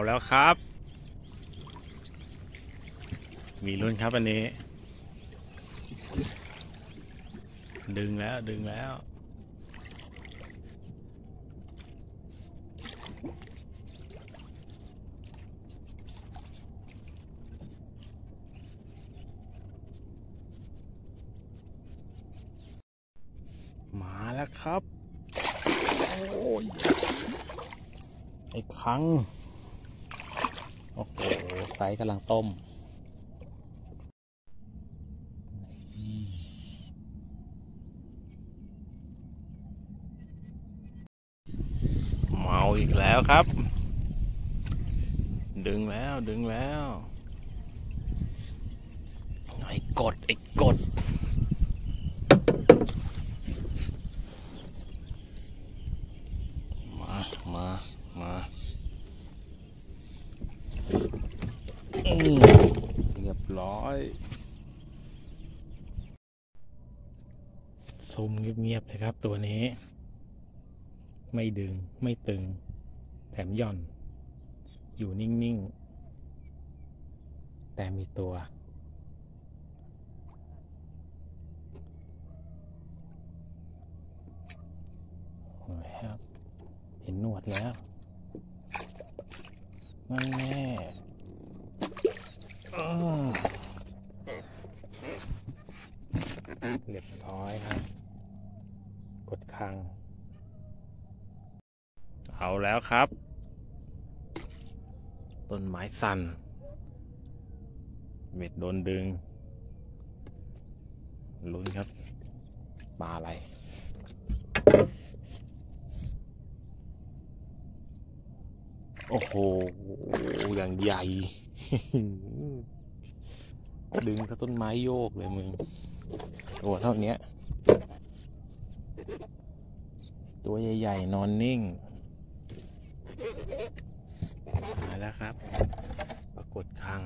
เอาแล้วครับ มีลุ้นครับอันนี้ ดึงแล้วดึงแล้วมาแล้วครับ โอ้ยไอ้ครั้ง โอ้โหไซส์กำลังต้ม เมาอีกแล้วครับ ดึงแล้วดึงแล้ว ไอ้กด ไอ้กด มา มา มาอืมเร้อยซุ่มเงียบๆเลยครับตัวนี้ ไม่ดึงไม่ตึง แถมย่อน อยู่นิ่ง ๆ แต่มีตัวครับเห็นหนวดแล้วนั่นแน่อ้อ เรียบร้อยครับ กดคังเอาแล้วครับ ต้นไม้สั่นเม็ดโดนดึง ลุ้นครับปลาอะไร โอ้โห อย่างใหญ่ ดึงถ้าต้นไม้โยกเลยมึง ตัวเท่านี้ตัวใหญ่ๆ นอนนิ่ง มาแล้วครับ ปรากฏคัง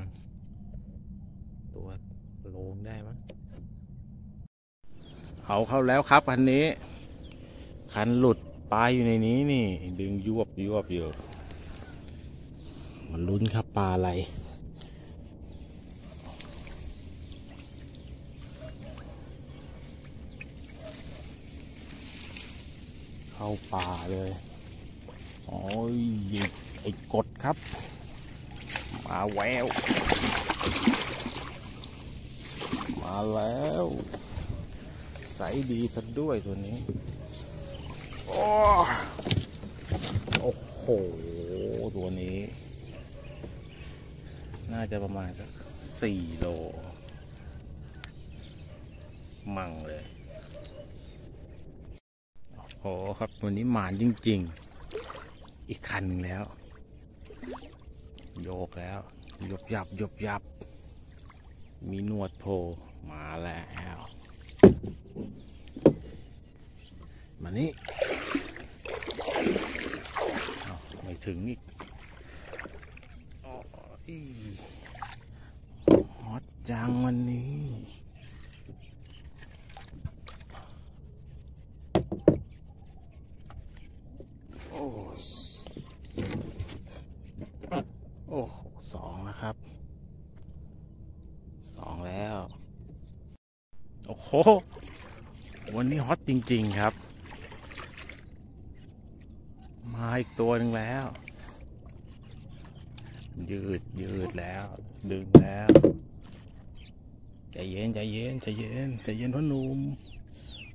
ตัวโลงได้มั้งเอาเข้าแล้วครับคันนี้ คันหลุดปลายอยู่ในนี้นี่ ดึงยวบยวบอยู่มันลุ้นครับปลาอะไร เข้าป่าเลยโอ้ยไอ้กดครับ มาแวว มาแล้ว ใสดีซะด้วยตัวนี้ โอ้โอ้โห ตัวนี้ น่าจะประมาณสักสี่โล มั่งเลย โอ้ครับตัวนี้หมานจริง ๆ อีกคันหนึ่งแล้ว โยกแล้วยบยับยบยับ มีหนวดโผล่มาแล้วมานี่อ้ไม่ถึงอีกอ้ยฮอตจังวันนี้ โอ้โอ้โหสองแล้วครับสองแล้ว โอ้โห วันนี้ฮอตจริง ๆ ครับ มาอีกตัวหนึ่งแล้ว ยืดยืดแล้ว ดึงแล้วใจเย็นใจเย็นใจเย็นใจเย็นพ่อหนุ่ม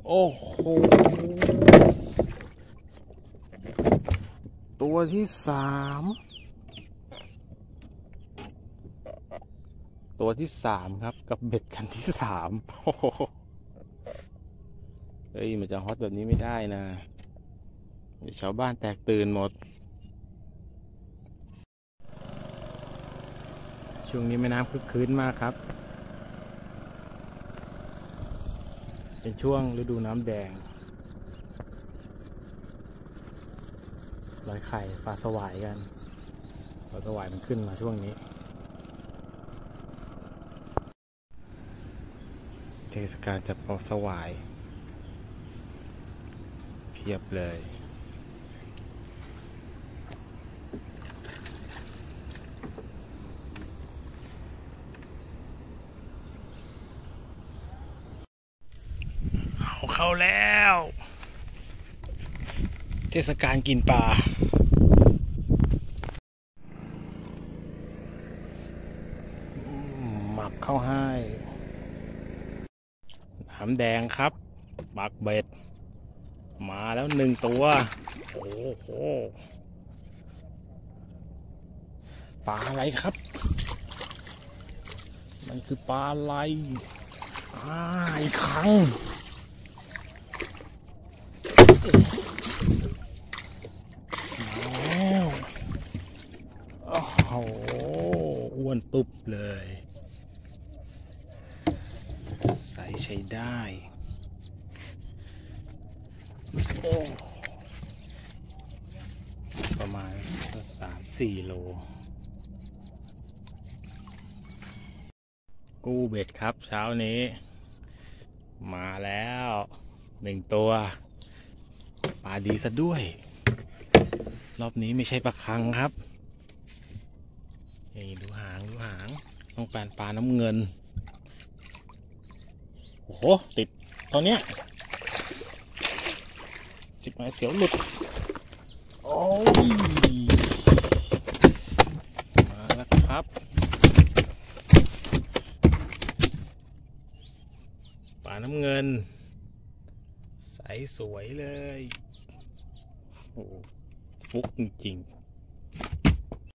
โอ้โห ตัวที่สาม ตัวที่สามครับ กับเบ็ดคันที่สามโอ้โหเฮ้ย มันจะฮอตแบบนี้ไม่ได้นะเดี๋ยวชาวบ้านแตกตื่นหมด ช่วงนี้แม่น้ำคึกคืนมากครับ เป็นช่วงฤดูน้ำแดง ร้อยไข่ปลาสวายกันปลาสวายมันขึ้นมาช่วงนี้เทศกาลจับปลาสวาย เพียบเลยเอาเข้าแล้ว เทศกาลกินปลา เข้าให้น้ำแดงครับ ปักเบ็ด มาแล้วหนึ่งตัว โอ้โหปลาอะไรครับ มันคือปลาอะไรอ่าอีกครั้งแล้วโอ้โหอ้วนปุ๊บเลย ใส่ใช้ได้ ประมาณสามสี่โล กู้เบ็ดครับเช้านี้ มาแล้วหนึ่งตัวปลาดีซะด้วย รอบนี้ไม่ใช่ปลาคังครับนี่ดูหาง ดูหาง ต้องแปลนปลาน้ำเงิน โอ้โห ติดตอนเนี้ยจิบหมายเสียวหลุด โอ้ย มาแล้วครับปลาน้ำเงิน ใสสวยเลย โอ้ฟุกจริง